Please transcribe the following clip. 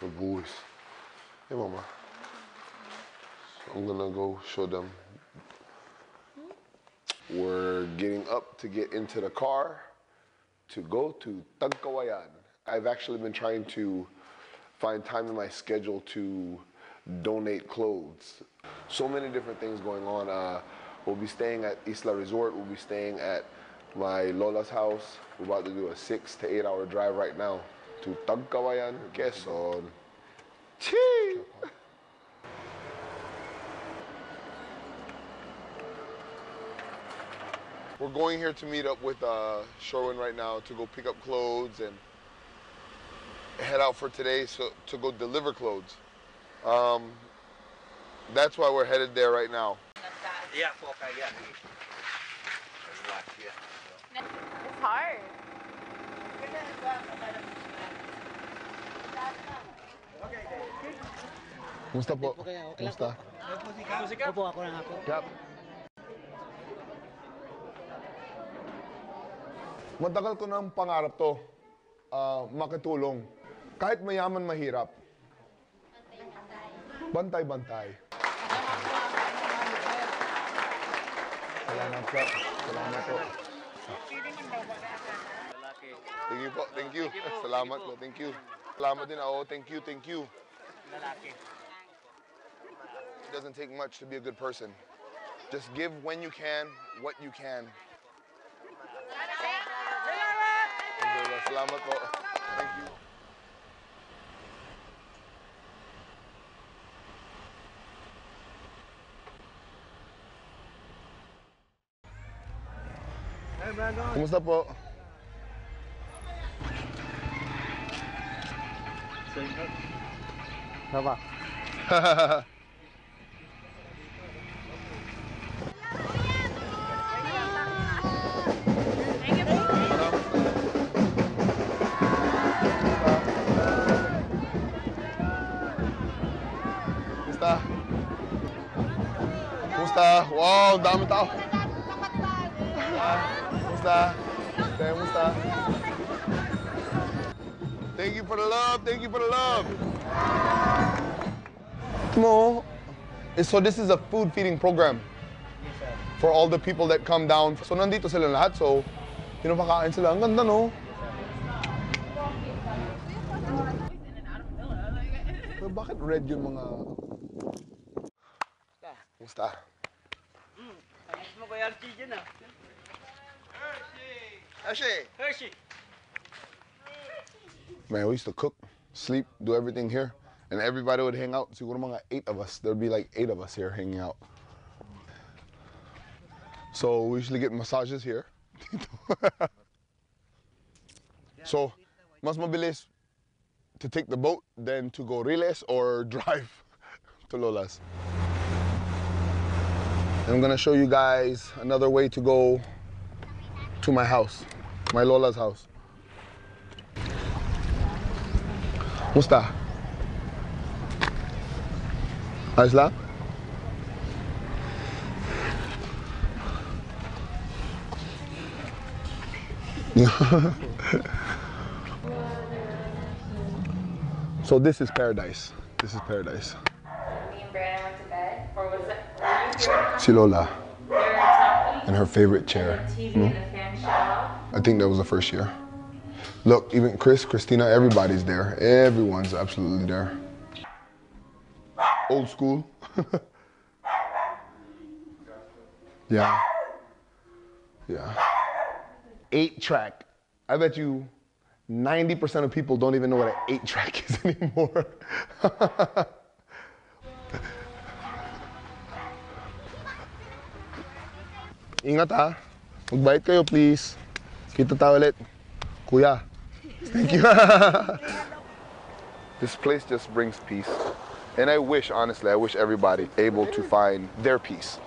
the boys. Hey, mama. I'm gonna go show them. We're getting up to get into the car to go to Tagkawayan. I've actually been trying to find time in my schedule to donate clothes. So many different things going on. Uh, we'll be staying at Isla Resort. We'll be staying at my Lola's house. We're about to do a six to eight hour drive right now to Tagkawayan, Quezon. Chee! We're going here to meet up with uh, Sherwin right now to go pick up clothes and head out for today so, to go deliver clothes. Um, that's why we're headed there right now. Yeah, po kaya. It's hard. Kumusta po? Kumusta? Opo, ako lang ako. Yep. Matagal ko ng pangarap to, ah, makitulong. Kahit mayaman, mahirap. Bantay-bantay. Salamat po. Salamat po. Thank you po. Thank you. Salamat po. Thank you. Salamat din ako. Thank you. Thank you. Lalaki. It doesn't take much to be a good person. Just give when you can, what you can. Salamat po. Thank you. Hey, Brandon. Kumusta po? Apa? Kumusta? Kumusta? Wow, ang dami tao. Kumusta? Kaya, kumusta? Thank you for the love. Thank you for the love. Mo, eh, so this is a food feeding program for all the people that come down. So nandito sila lahat. So, pinapakain sila. Ang ganda, no? Pero bakit red yung mga... Kumusta? Ayos mo kay Archie dyan ah. Ashe! Hershey. Man, we used to cook, sleep, do everything here. And everybody would hang out. See, Siguro mga eight of us. There'd be like eight of us here hanging out. So we usually get massages here. so, mas mabilis to take the boat than to go Riles or drive to Lola's. I'm gonna show you guys another way to go to my house, my Lola's house. Musta? Lang? so this is paradise. This is paradise. Me and Brandon went to bed. Or was it? Were you here? Si Lola There were top and her favorite chair. TV and the hmm? fan shut. I think that was the first year. Look, even Chris, Christina, everybody's there. Everyone's absolutely there. Old school. yeah. Yeah. Eight track. I bet you 90% of people don't even know what an eight track is anymore. Ingat ah. ha. Magbayad kayo please. Kita tayo ulit. Kuya. Thank you. this place just brings peace. And I wish, honestly, I wish everybody able to find their peace.